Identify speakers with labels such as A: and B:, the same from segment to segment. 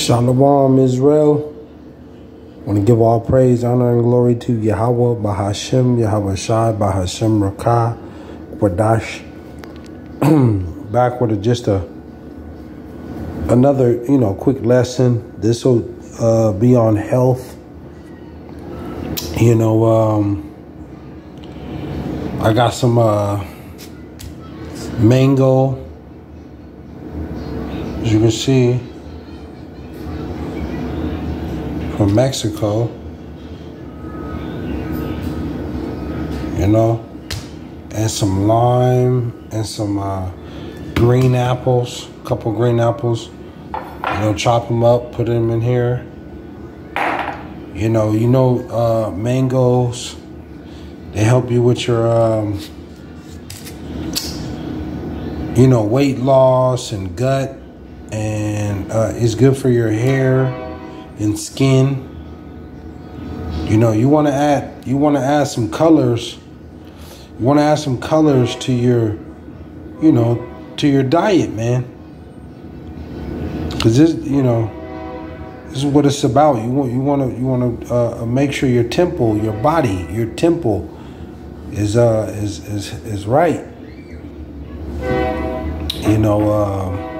A: Shalom, Israel. I want to give all praise, honor, and glory to Yahawah, Bahashem, Yahawahshi, Bahashem, Rakah, Wadash. Back with just a another, you know, quick lesson. This will uh, be on health. You know, um, I got some uh, mango, as you can see. From Mexico. You know, and some lime and some uh, green apples, a couple green apples. You know, chop them up, put them in here. You know, you know, uh, mangoes. They help you with your, um, you know, weight loss and gut, and uh, it's good for your hair in skin. You know, you want to add you want to add some colors. You want to add some colors to your, you know, to your diet, man. Cause this, you know, this is what it's about. You want you want to you want to uh, make sure your temple, your body, your temple, is uh is is is right. You know. Uh,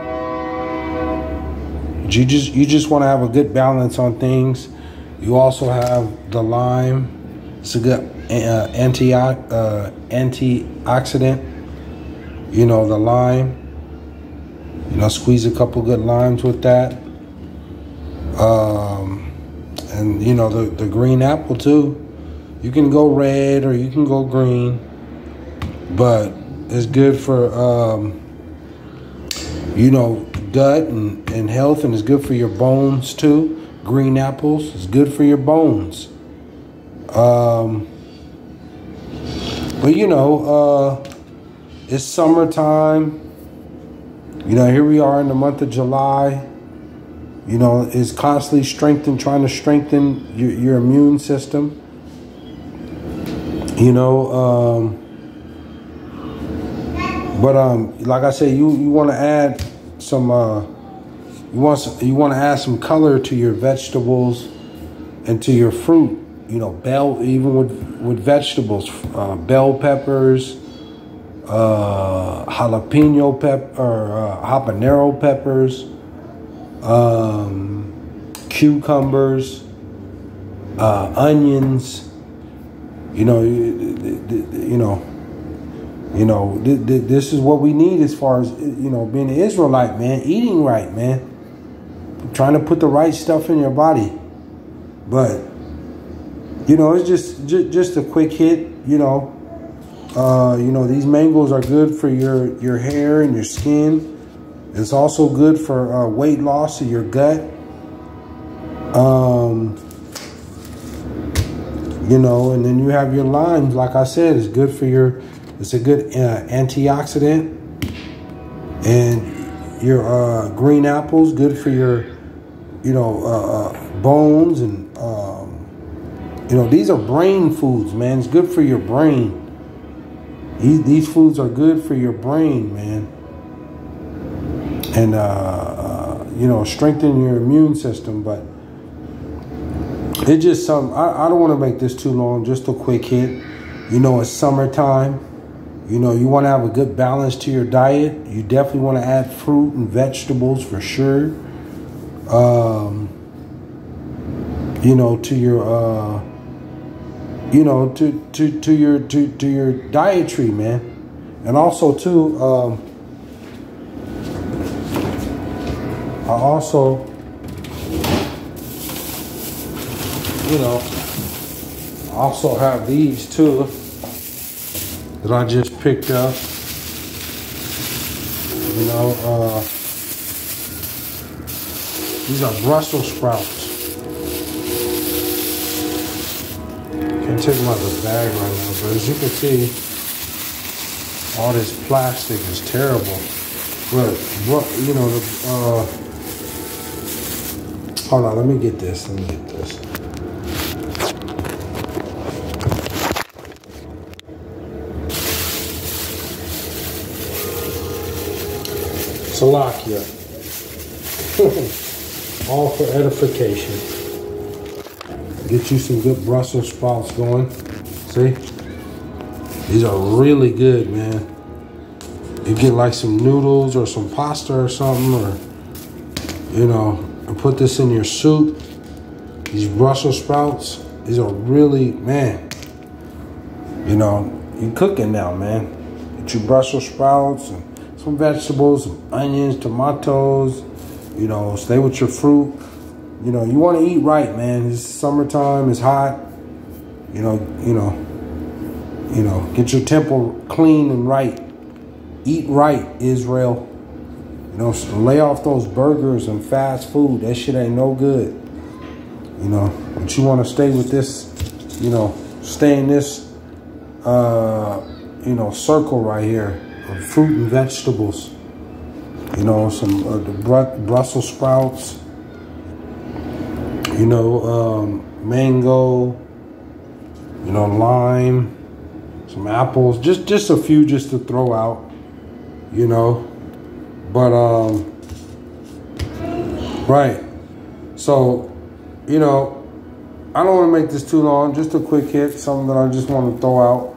A: you just you just want to have a good balance on things. You also have the lime. It's a good uh, anti uh, antioxidant. You know the lime. You know, squeeze a couple good limes with that. Um, and you know the the green apple too. You can go red or you can go green, but it's good for um, you know gut and, and health and it's good for your bones too. Green apples is good for your bones. Um, but you know, uh, it's summertime. You know, here we are in the month of July. You know, it's constantly strengthening, trying to strengthen your, your immune system. You know, um, but um, like I said, you you want to add some uh, you want some, you want to add some color to your vegetables and to your fruit. You know, bell even with with vegetables, uh, bell peppers, uh, jalapeno pep or uh, habanero peppers, um, cucumbers, uh, onions. You know, you, you know you know, th- th- this is what we need as far as you know being an Israelite, man. Eating right, man. Trying to put the right stuff in your body, but you know, it's just just, just a quick hit. You know, uh, you know these mangoes are good for your your hair and your skin. It's also good for uh, weight loss of your gut. Um, you know, and then you have your limes. Like I said, it's good for your it's a good uh, antioxidant. And your uh, green apples, good for your, you know, uh, uh, bones. And, um, you know, these are brain foods, man. It's good for your brain. These, these foods are good for your brain, man. And, uh, uh, you know, strengthen your immune system. But it's just some, I, I don't want to make this too long, just a quick hit. You know, it's summertime. You know, you want to have a good balance to your diet. You definitely want to add fruit and vegetables for sure. Um, you know, to your, uh, you know, to, to, to your, to, to your dietary, man. And also too, um, I also, you know, also have these too that I just picked up. You know, uh, these are Brussels sprouts. Can't take them out of the bag right now, but as you can see, all this plastic is terrible. But, but you know, the, uh, hold on, let me get this. Let me get this. Slovakia. all for edification. Get you some good Brussels sprouts going. See? These are really good, man. You get like some noodles or some pasta or something, or, you know, and put this in your soup. These Brussels sprouts, these are really, man, you know, you cooking now, man. Get your Brussels sprouts and some vegetables, onions, tomatoes, you know, stay with your fruit. You know, you want to eat right, man. It's summertime, it's hot. You know, you know, you know, get your temple clean and right. Eat right, Israel. You know, lay off those burgers and fast food. That shit ain't no good. You know, but you want to stay with this, you know, stay in this, uh, you know, circle right here fruit and vegetables. You know, some uh, the Brussels sprouts. You know, um, mango. You know, lime. Some apples. Just just a few just to throw out. You know, but um, right. So, you know, I don't want to make this too long. Just a quick hit, something that I just want to throw out.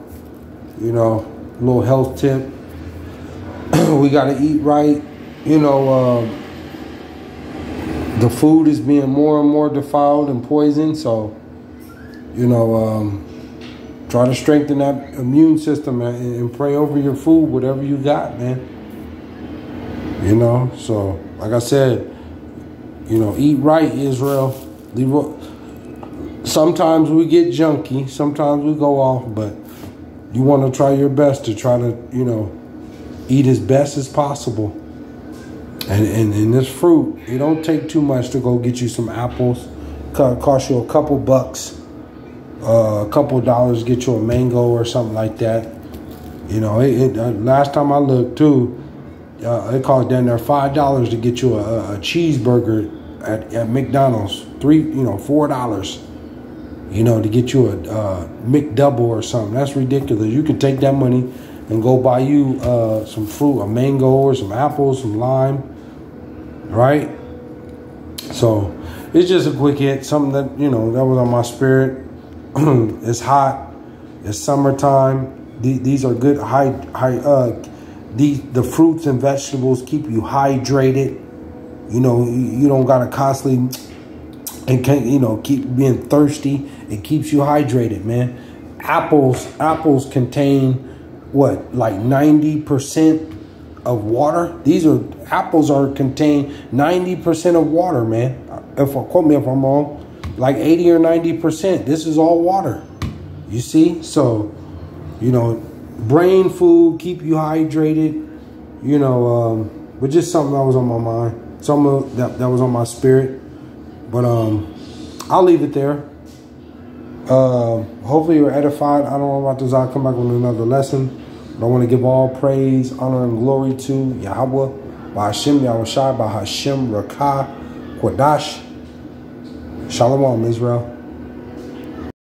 A: You know, little health tip. we got to eat right you know, um, the food is being more and more defiled and poisoned. So, you know, um, try to strengthen that immune system and, and, pray over your food, whatever you got, man. You know, so like I said, you know, eat right, Israel. Sometimes we get junky. Sometimes we go off, but you want to try your best to try to, you know, eat as best as possible. And, and, and this fruit, it don't take too much to go get you some apples. Cost you a couple bucks, uh, a couple dollars, get you a mango or something like that. You know, it, it uh, last time I looked too, uh, it cost down there five dollars to get you a, a cheeseburger at, at McDonald's. Three, you know, four dollars. You know, to get you a uh, McDouble or something. That's ridiculous. You can take that money and go buy you uh, some fruit, a mango or some apples, some lime right? So it's just a quick hit, something that, you know, that was on my spirit. it's hot, it's summertime. These are good high, high, uh, the, the fruits and vegetables keep you hydrated. You know, you don't got to constantly and can you know keep being thirsty. It keeps you hydrated, man. Apples, apples contain what like ninety percent of water. These are apples are contain 90% of water, man. If I quote me if I'm wrong, like 80 or 90%. This is all water. You see? So, you know, brain food, keep you hydrated, you know, um, but just something that was on my mind. Something that, that was on my spirit. But um, I'll leave it there. Uh, hopefully you're edified. I don't know about this. I'll come back with another lesson. But I want to give all praise, honor, and glory to Yahawah, by Hashem Yahawahshi, by Hashem Rakah, Quadash. Shalom, Israel.